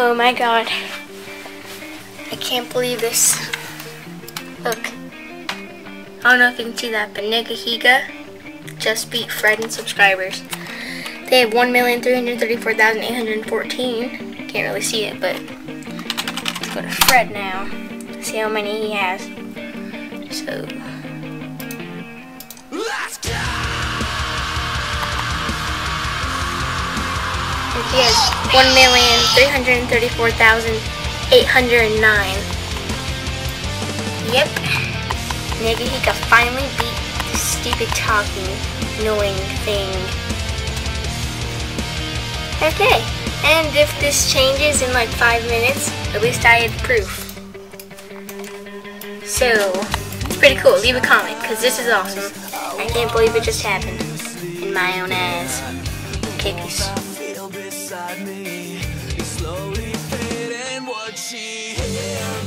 Oh my god. I can't believe this. Look. I don't know if you can see that, but Nigahiga just beat Fred in subscribers. They have 1,334,814. Can't really see it, but let's go to Fred now. See how many he has. So. He has 1,334,809. Yep. Nigahiga finally beat this stupid talking, annoying thing. Okay, and if this changes in like five minutes, at least I had proof. So, it's pretty cool. Leave a comment, because this is awesome. I can't believe it just happened in my own eyes. Okay, peace. Beside me. You slowly fade and what she hear me.